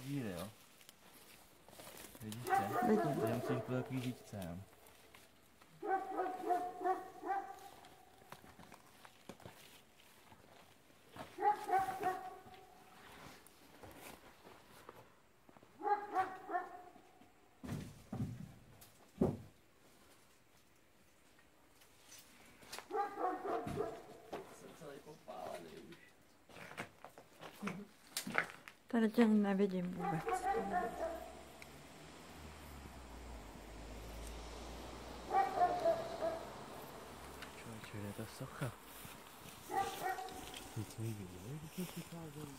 ty díly, jo. Vidíte? Vidím. Já musím po takový žítce, jo. Перетягнемо на видім бубець. Чувачу, я это сухо. Ведь не видел, я не показываю.